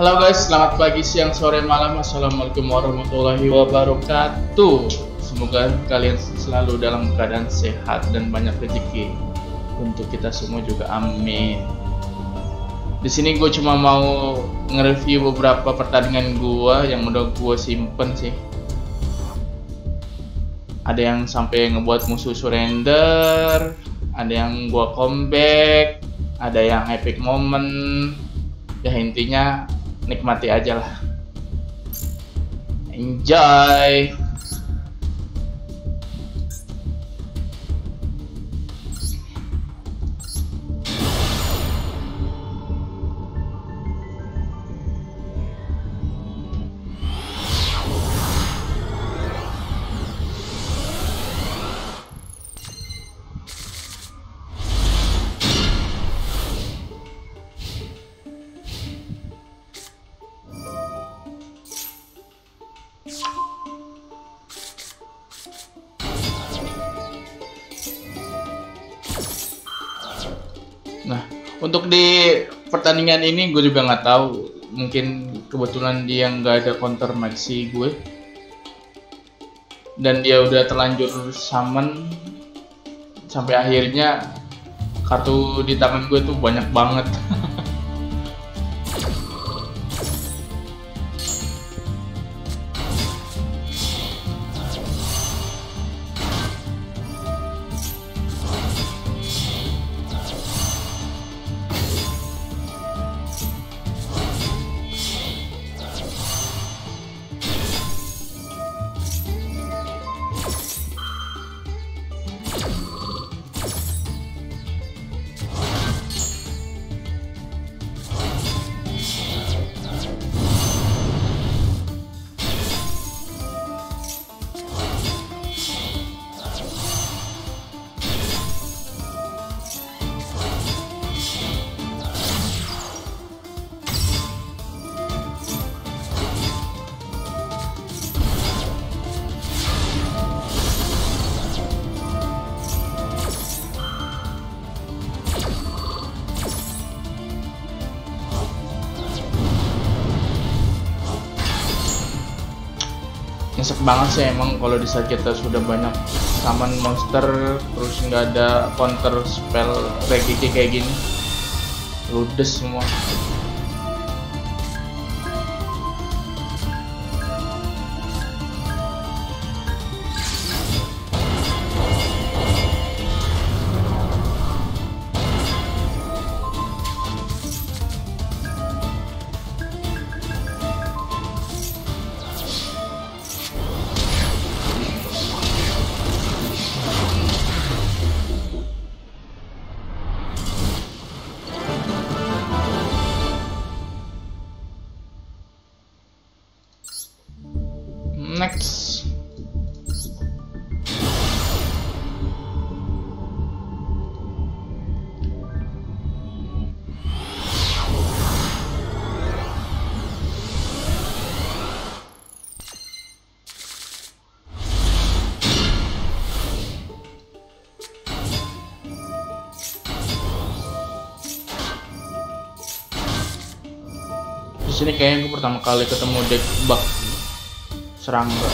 Halo guys, selamat pagi, siang, sore, malam. Assalamualaikum warahmatullahi wabarakatuh. Semoga kalian selalu dalam keadaan sehat dan banyak rezeki. Untuk kita semua juga amin. Di sini gue cuma mau nge-review beberapa pertandingan gue yang udah gue simpen sih. Ada yang sampai ngebuat musuh surrender, ada yang gue comeback, ada yang epic moment. Ya intinya nikmati aja lah. Enjoy. Untuk di pertandingan ini gue juga nggak tahu. Mungkin kebetulan dia nggak ada counter maxi gue. Dan dia udah terlanjur summon sampai akhirnya kartu di tangan gue tuh banyak banget. nyesek banget sih emang kalau di saat kita sudah banyak summon monster terus nggak ada counter spell regiki kayak gini. Ludes semua di sini kayaknya gue pertama kali ketemu deck bug serangga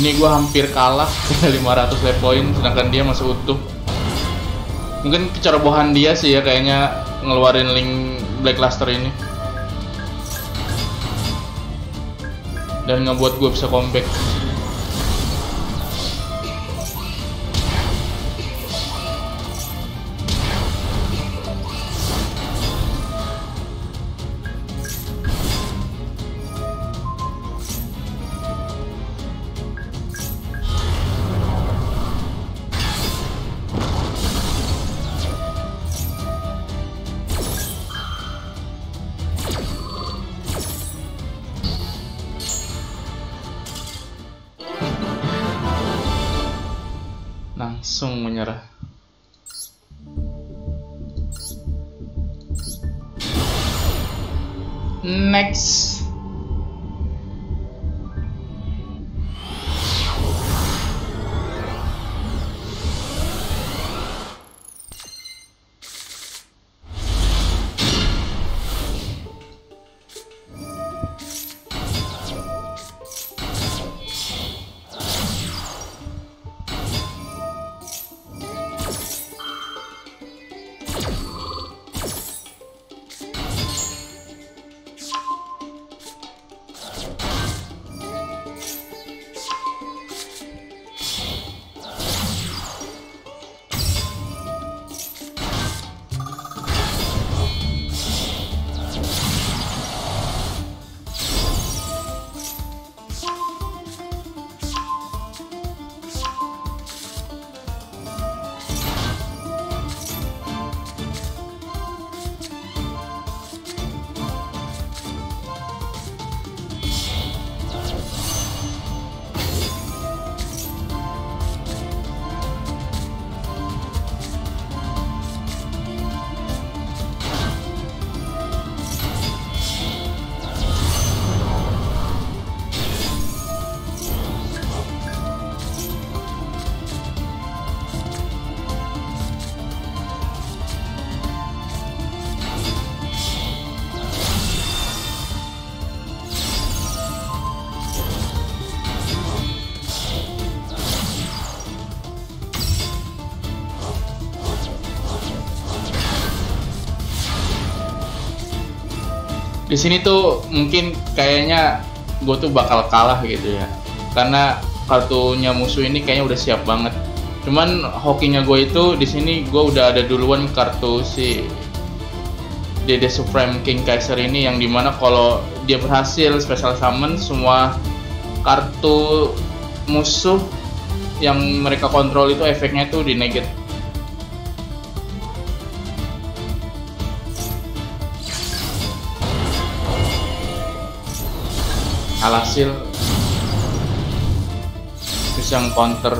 Di sini gue hampir kalah 500 life point sedangkan dia masih utuh. Mungkin kecerobohan dia sih ya kayaknya ngeluarin link Black Luster ini. Dan ngebuat gue bisa comeback. Langsung menyerah. Next. Di sini tuh mungkin kayaknya gue tuh bakal kalah gitu ya. Karena kartunya musuh ini kayaknya udah siap banget. Cuman hokinya gue itu di sini gue udah ada duluan kartu si Dede Supreme King Kaiser ini yang di mana kalau dia berhasil special summon semua kartu musuh yang mereka kontrol itu efeknya tuh di negate alhasil bisa counter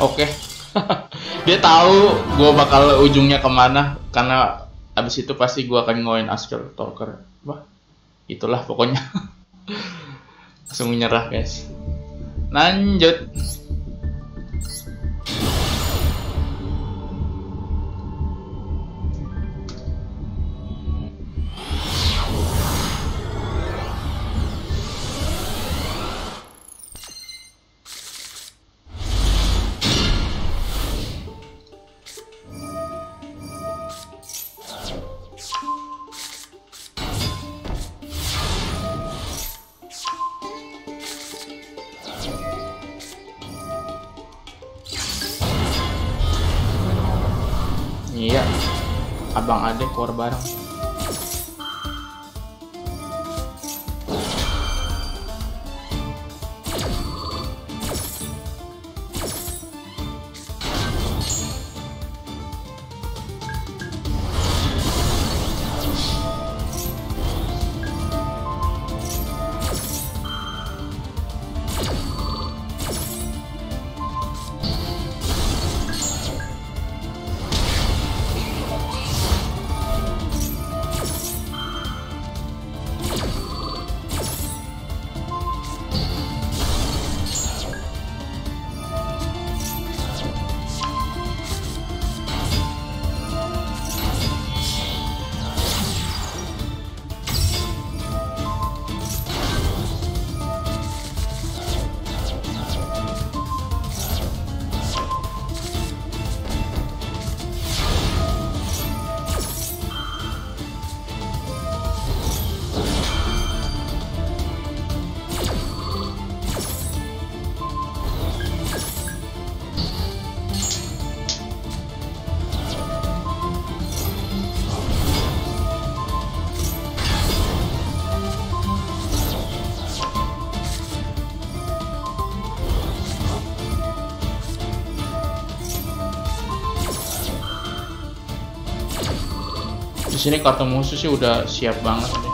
Oke. Okay. dia tahu gue bakal ujungnya ke mana karena abis itu pasti gue akan ngoin Asker Talker. Wah, itulah pokoknya. Langsung menyerah guys. Lanjut. Iya, abang adek keluar bareng. Sini kartu musuh sih udah siap banget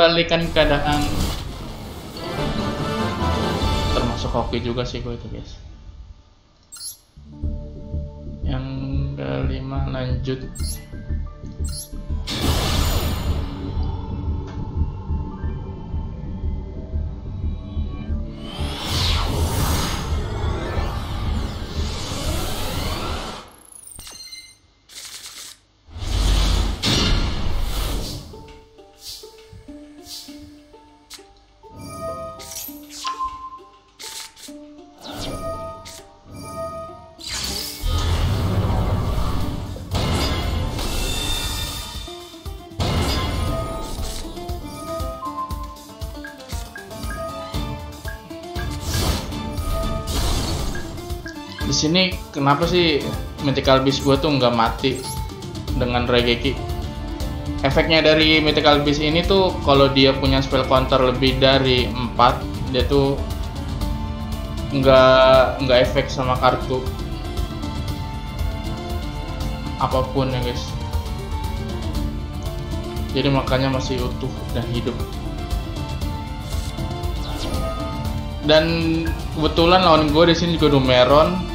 deh. membalikan keadaan termasuk hoki juga sih gue itu guys yang kelima lanjut sini kenapa sih Mythical Beast gue tuh nggak mati dengan Regeki? Efeknya dari Mythical Beast ini tuh kalau dia punya spell counter lebih dari 4 dia tuh nggak nggak efek sama kartu. Apa pun ya guys. Jadi makanya masih utuh dan hidup. Dan kebetulan lawan gue di sini juga Dumeron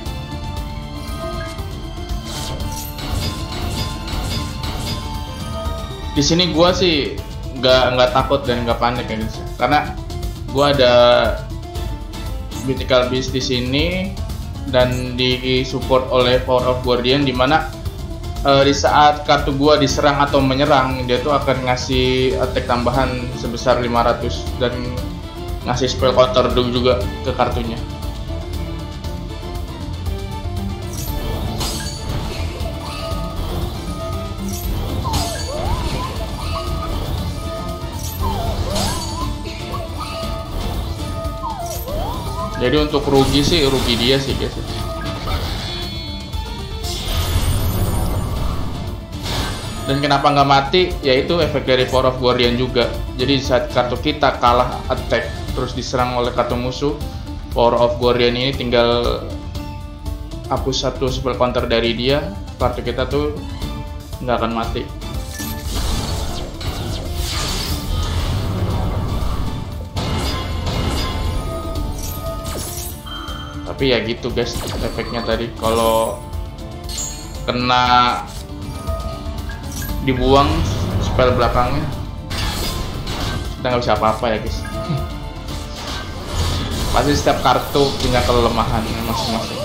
di sini gue sih nggak nggak takut dan nggak panik ya guys. Karena gue ada mythical beast di sini dan di support oleh power of guardian di mana uh, di saat kartu gue diserang atau menyerang dia tuh akan ngasih attack tambahan sebesar 500 dan ngasih spell counter juga ke kartunya jadi untuk rugi sih rugi dia sih guys dan kenapa nggak mati? Yaitu efek dari Power of Guardian juga. Jadi saat kartu kita kalah attack terus diserang oleh kartu musuh Power of Guardian ini tinggal hapus satu spell counter dari dia kartu kita tuh nggak akan mati tapi ya gitu guys efeknya tadi. Kalau kena dibuang spell belakangnya kita nggak bisa apa-apa ya guys. Pasti setiap kartu punya kelemahan masing-masing.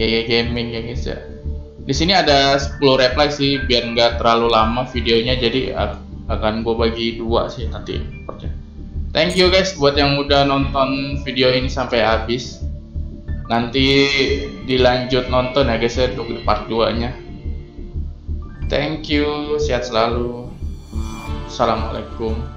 GG Gaming ya guys ya di sini ada 10 reply sih biar nggak terlalu lama videonya jadi akan gue bagi dua sih nanti thank you guys buat yang udah nonton video ini sampai habis. Nanti dilanjut nonton ya guys ya untuk part 2 nya thank you sehat selalu. Assalamualaikum